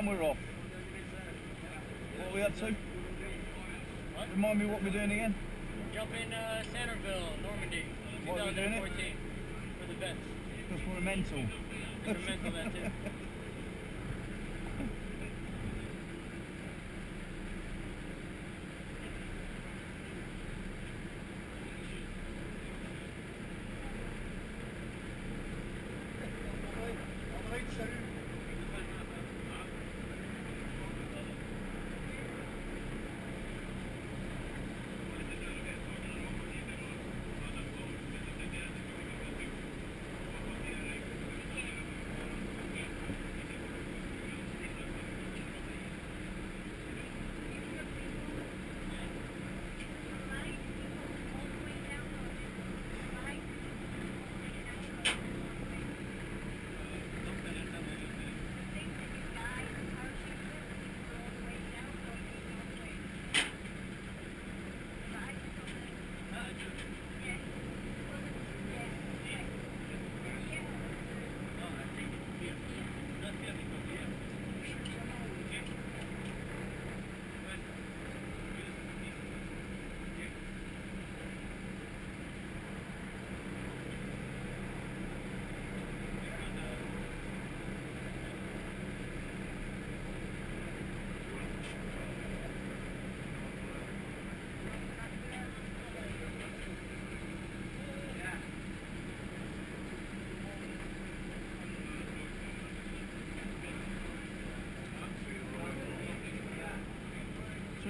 and we're off. What are we up to? Remind me what we're doing again? Jumping uh, Sannerville, Normandy, Why are we doing it? 2014 for the vets. Because we're mental. For the mental.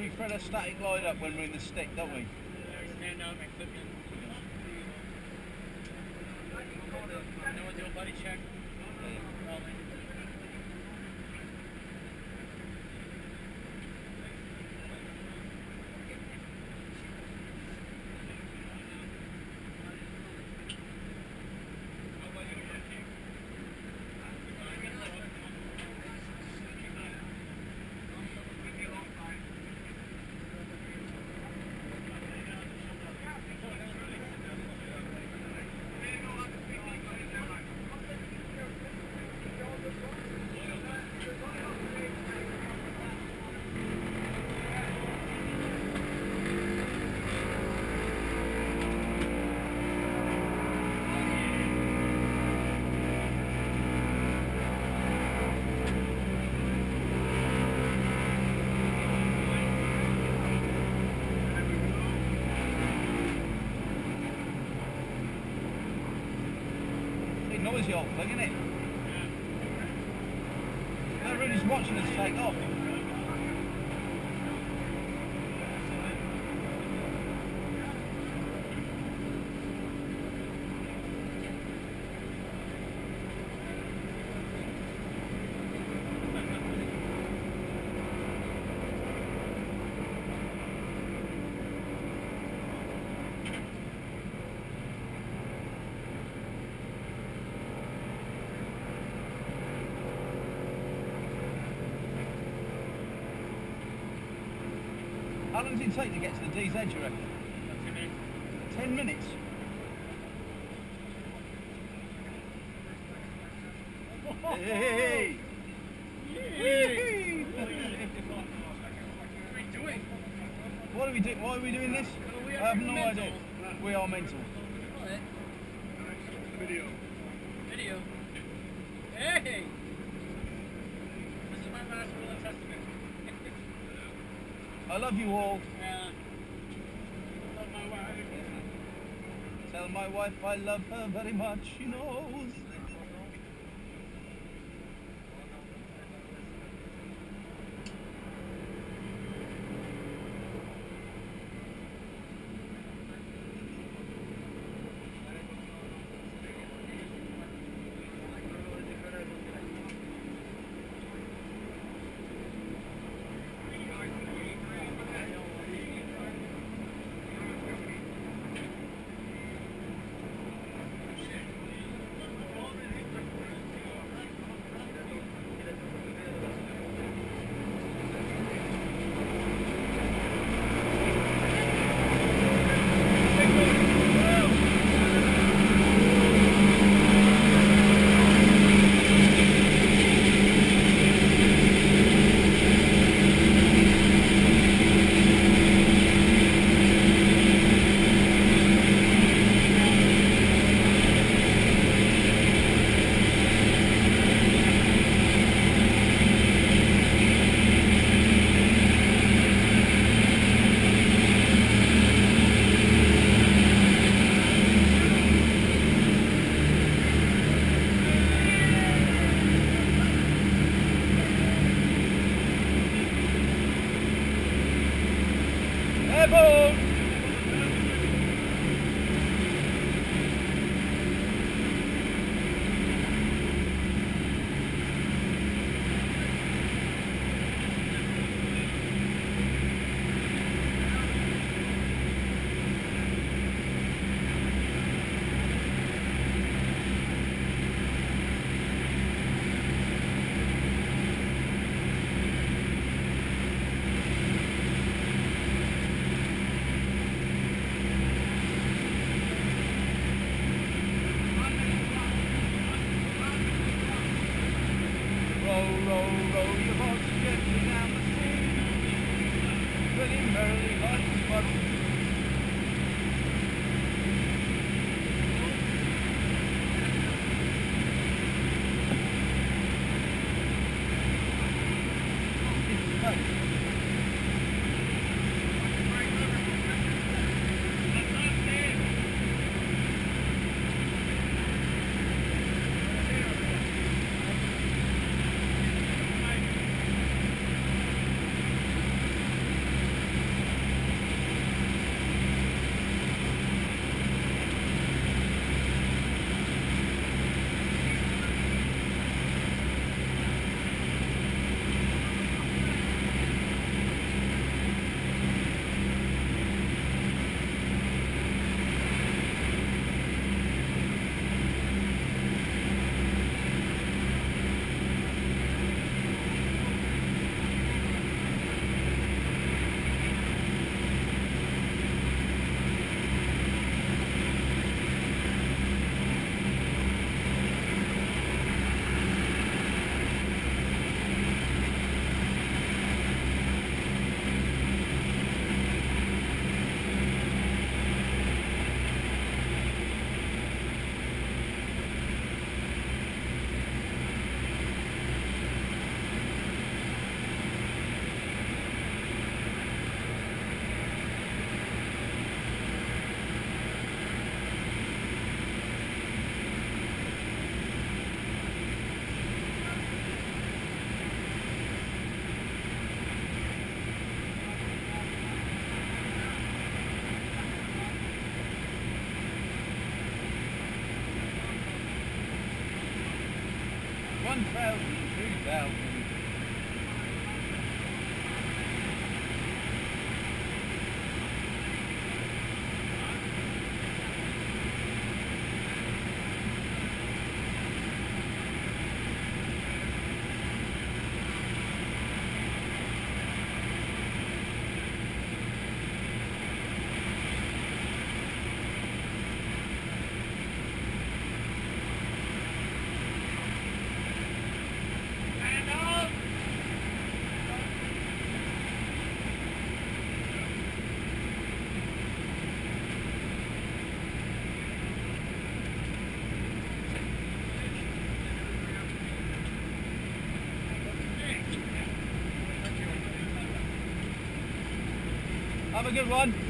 we thread a static line up when we're in the stick, don't we? Stand up and clip in. Then we'll do a buddy check. Old thing, isn't it? Everybody's watching us take off. How long does it take to get to the DZ, you reckon? Ten minutes? Hey! What are we doing? Why are we doing this? I have are no mental. idea. We are mental. Video. Video. Hey! This is my last will and testament. I love you all. Yeah. Love my wife. Tell my wife I love her very much. She knows. Have a good one.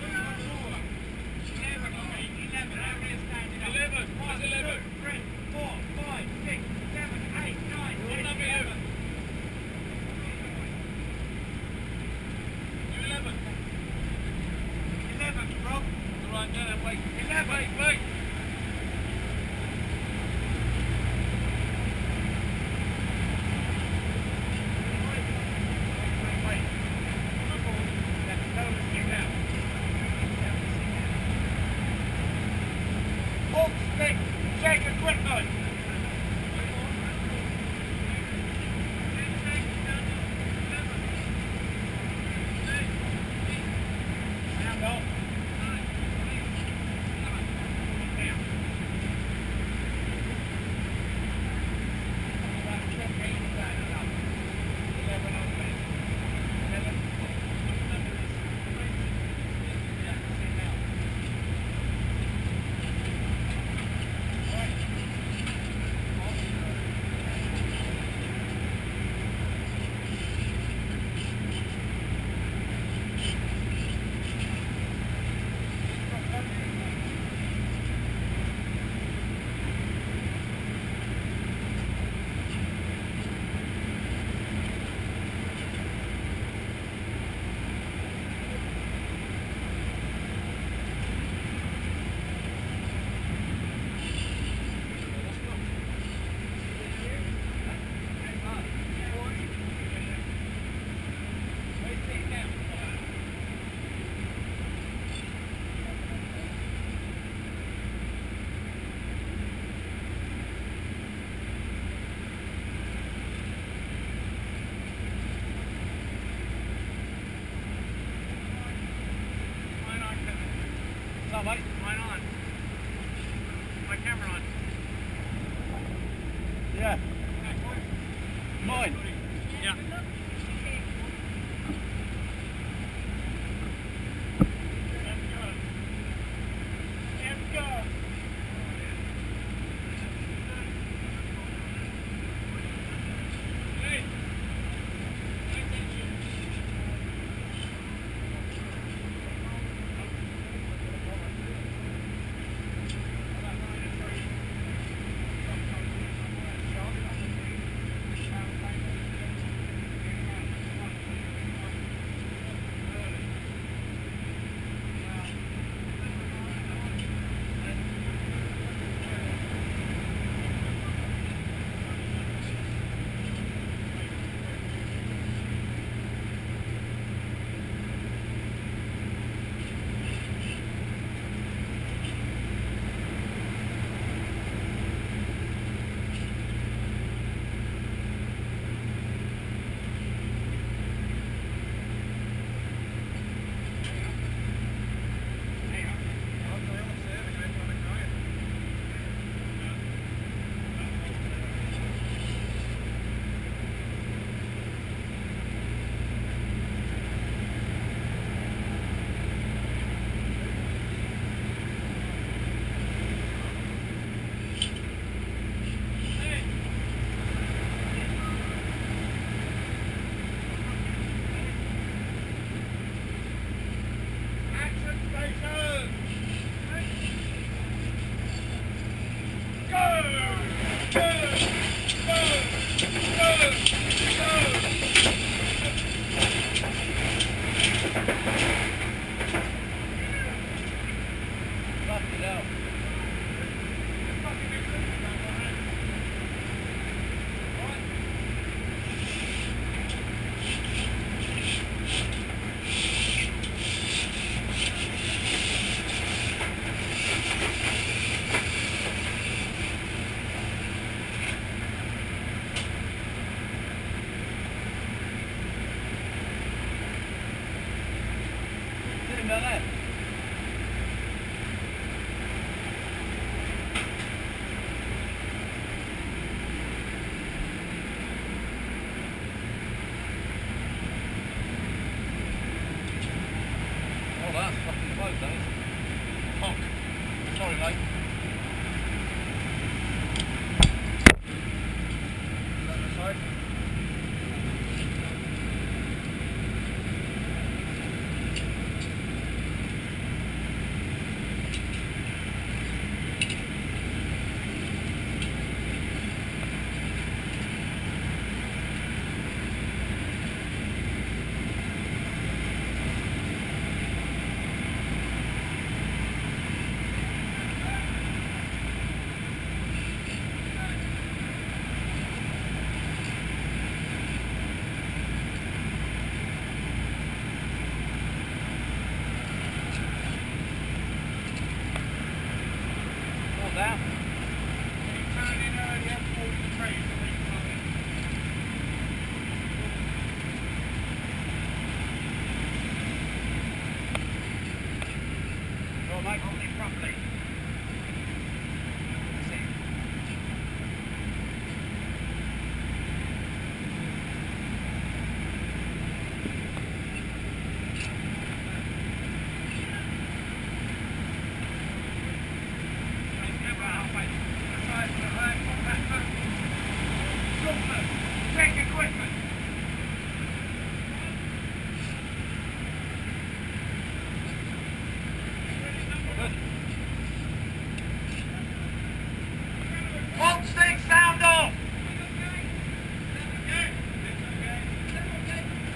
go.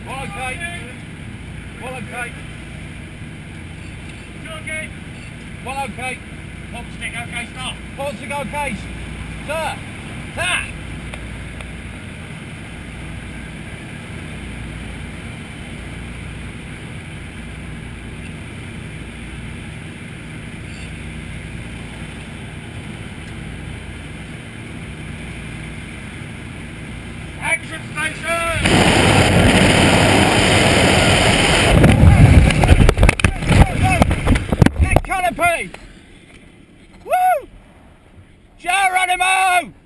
Wall tight. Wall tight. Okay. Well, okay. Popstick, okay, stop. Popstick, okay. Sir. Sir. Geronimo!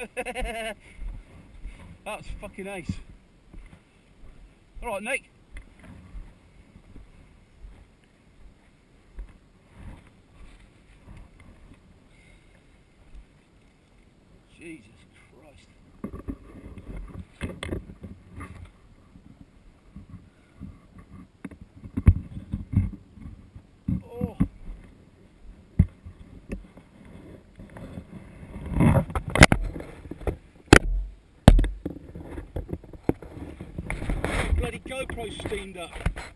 That's fucking ace. Alright, Nick. steamed up.